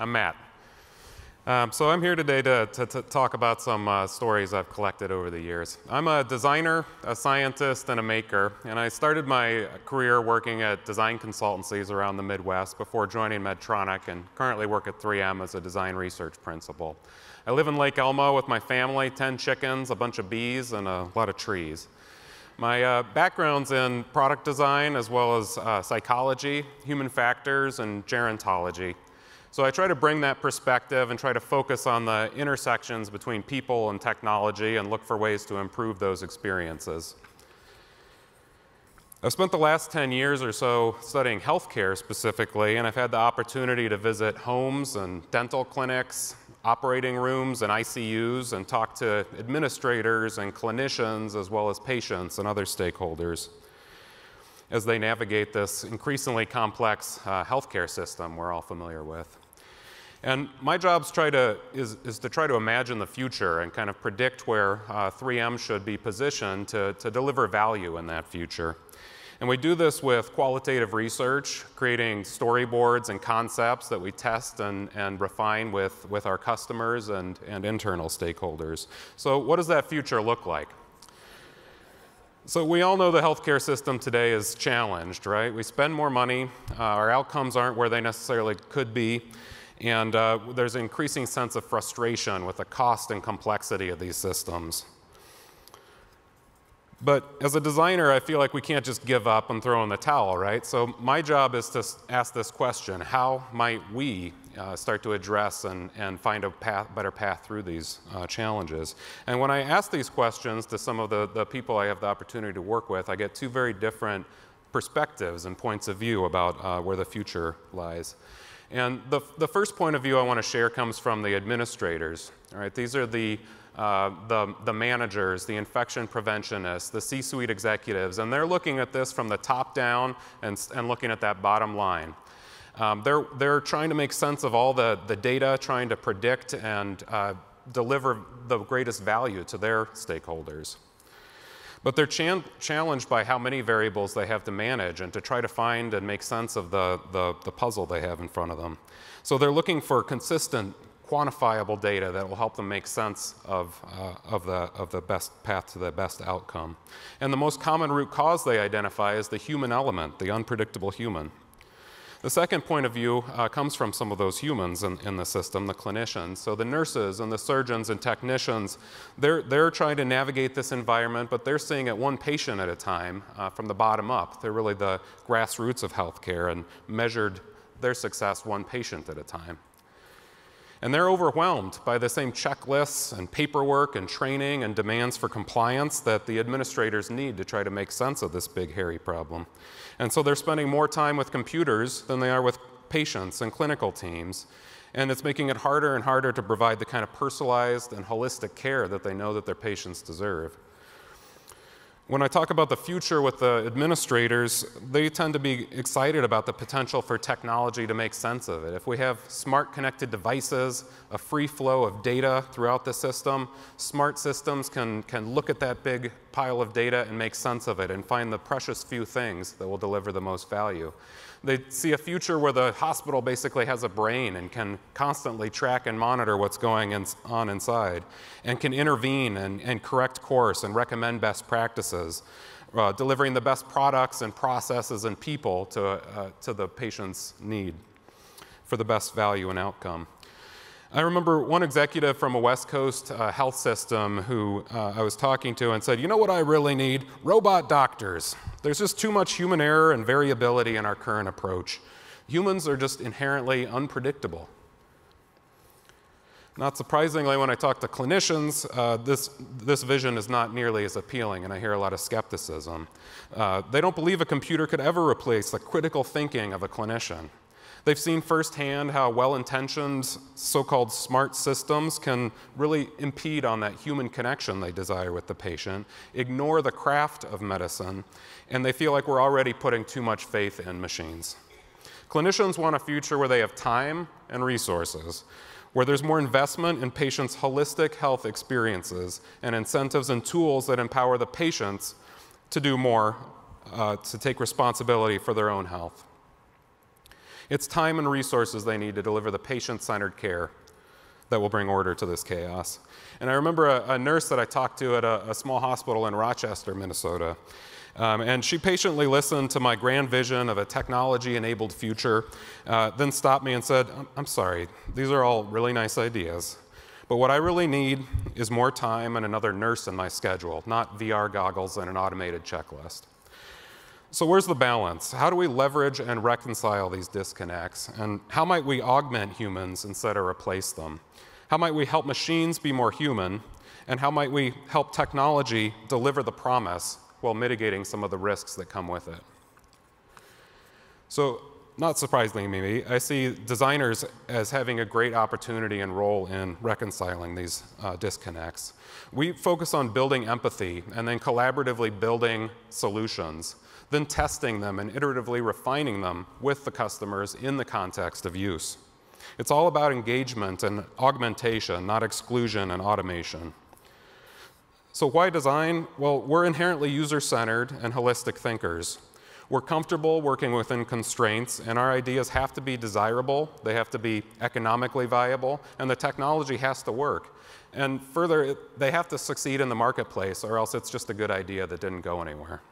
I'm Matt. Um, so I'm here today to, to, to talk about some uh, stories I've collected over the years. I'm a designer, a scientist, and a maker, and I started my career working at design consultancies around the Midwest before joining Medtronic and currently work at 3M as a design research principal. I live in Lake Elmo with my family, 10 chickens, a bunch of bees, and a lot of trees. My uh, background's in product design as well as uh, psychology, human factors, and gerontology. So I try to bring that perspective and try to focus on the intersections between people and technology and look for ways to improve those experiences. I've spent the last 10 years or so studying healthcare specifically, and I've had the opportunity to visit homes and dental clinics, operating rooms and ICUs, and talk to administrators and clinicians as well as patients and other stakeholders as they navigate this increasingly complex uh, healthcare system we're all familiar with. And my job is, is, to try to imagine the future and kind of predict where uh, 3M should be positioned to, to deliver value in that future. And we do this with qualitative research, creating storyboards and concepts that we test and, and refine with, with our customers and, and internal stakeholders. So, what does that future look like? So, we all know the healthcare system today is challenged, right? We spend more money, uh, our outcomes aren't where they necessarily could be. And uh, there's an increasing sense of frustration with the cost and complexity of these systems. But as a designer, I feel like we can't just give up and throw in the towel, right? So my job is to ask this question how might we uh, start to address and, and find a path, better path through these uh, challenges? And when I ask these questions to some of the, the people I have the opportunity to work with, I get two very different perspectives and points of view about uh, where the future lies. And the, the first point of view I want to share comes from the administrators. All right, these are the, uh, the, the managers, the infection preventionists, the C suite executives, and they're looking at this from the top down and, and looking at that bottom line. Um, they're, they're trying to make sense of all the, the data, trying to predict and uh, deliver the greatest value to their stakeholders. But they're challenged by how many variables they have to manage and to try to find and make sense of the, the, the puzzle they have in front of them. So they're looking for consistent, quantifiable data that will help them make sense of, uh, of, the, of the best path to the best outcome. And the most common root cause they identify is the human element, the unpredictable human. The second point of view uh, comes from some of those humans in, in, the system, the clinicians. So the nurses and the surgeons and technicians, they're, they're trying to navigate this environment, but they're seeing it one patient at a time uh, from the bottom up. They're really the grassroots of healthcare and measured their success one patient at a time. And they're overwhelmed by the same checklists and paperwork and training and demands for compliance that the administrators need to try to make sense of this big, hairy problem. And so they're spending more time with computers than they are with patients and clinical teams. And it's making it harder and harder to provide the kind of personalized and holistic care that they know that their patients deserve. When I talk about the future with the administrators, they tend to be excited about the potential for technology to make sense of it. If we have smart connected devices, a free flow of data throughout the system, smart systems can, can look at that big pile of data and make sense of it and find the precious few things that will deliver the most value. They see a future where the hospital basically has a brain and can constantly track and monitor what's going in, on inside and can intervene and, and, correct course and recommend best practices, uh, delivering the best products and processes and people to, uh, to the patient's need for the best value and outcome. I remember one executive from a West Coast uh, health system who uh, I was talking to and said, You know what I really need? Robot doctors. There's just too much human error and variability in our current approach. Humans are just inherently unpredictable. Not surprisingly, when I talk to clinicians, uh, this, this vision is not nearly as appealing, and I hear a lot of skepticism. Uh, they don't believe a computer could ever replace the critical thinking of a clinician. They've seen firsthand how well intentioned so called smart systems can really impede on that human connection they desire with the patient, ignore the craft of medicine, and they feel like we're already putting too much faith in machines. Clinicians want a future where they have time and resources, where there's more investment in patients' holistic health experiences and incentives and tools that empower the patients to do more, uh, to take responsibility for their own health. It's time and resources they need to deliver the patient centered care that will bring order to this chaos. And I remember a, a nurse that I talked to at a, a small hospital in Rochester, Minnesota. Um, and she patiently listened to my grand vision of a technology enabled future, uh, then stopped me and said, I'm sorry, these are all really nice ideas. But what I really need is more time and another nurse in my schedule, not VR goggles and an automated checklist. So, where's the balance? How do we leverage and reconcile these disconnects? And how might we augment humans instead of replace them? How might we help machines be more human? And how might we help technology deliver the promise while mitigating some of the risks that come with it. So, not surprisingly, maybe, I see designers as having a great opportunity and role in reconciling these uh, disconnects. We focus on building empathy and then collaboratively building solutions, then testing them and iteratively refining them with the customers in the context of use. It's all about engagement and augmentation, not exclusion and automation. So, why design? Well, we're inherently user centered and holistic thinkers. We're comfortable working within constraints, and our ideas have to be desirable, they have to be economically viable, and the technology has to work. And further, they have to succeed in the marketplace, or else it's just a good idea that didn't go anywhere.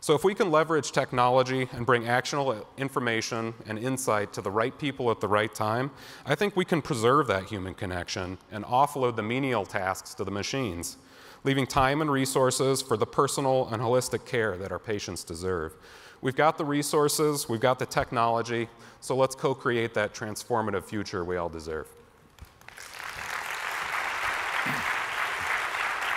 So, if we can leverage technology and bring actionable information and insight to the right people at the right time, I think we can preserve that human connection and offload the menial tasks to the machines leaving time and resources for the personal and holistic care that our patients deserve. We've got the resources, we've got the technology, so let's co create that transformative future we all deserve.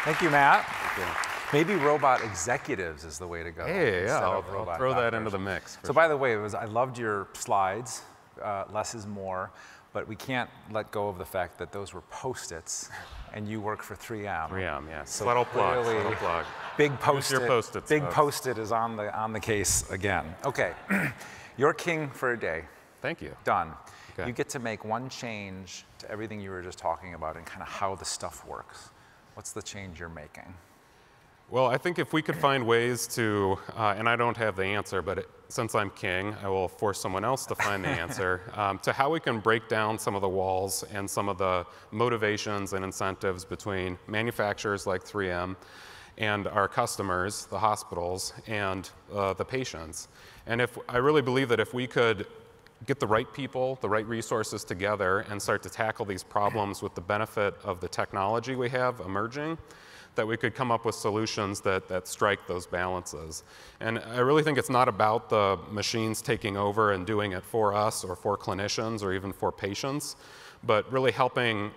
Thank you, Matt. Thank you. Maybe robot executives is the way to go. Hey, yeah, I'll, I'll throw that into the mix. So, sure. by the way, was, I loved your slides. Uh, less is more, but we can't let go of the fact that those were post-its and you work for 3M. 3M, yes. So subtle plug, subtle plug. Big post-it. post big post-it is on the on the case again. Okay, you're king for a day. Thank you. Done. Okay. You get to make one change to everything you were just talking about and kind of how the stuff works. What's the change you're making? Well, I think if we could find ways to, uh, and I don't have the answer, but it, since I'm king, I will force someone else to find the answer, um, to how we can break down some of the walls and some of the motivations and incentives between manufacturers like 3M and our customers, the hospitals, and uh, the patients. And if I really believe that if we could get the right people, the right resources together, and start to tackle these problems with the benefit of the technology we have emerging, that we could come up with solutions that, that strike those balances. And I really think it's not about the machines taking over and doing it for us or for clinicians or even for patients, but really helping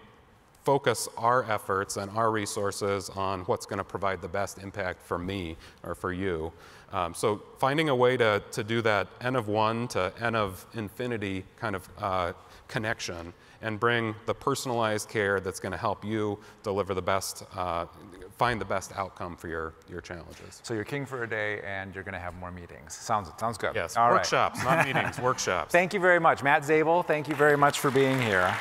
focus our efforts and our resources on what's going to provide the best impact for me or for you. Um, so finding a way to, to do that n of one to n of infinity kind of uh, connection and bring the personalized care that's going to help you deliver the best, uh, find the best outcome for your, your challenges. So you're king for a day and you're going to have more meetings. Sounds, sounds good. Yes, All workshops, right. not meetings, workshops. Thank you very much. Matt Zabel, thank you very much for being here.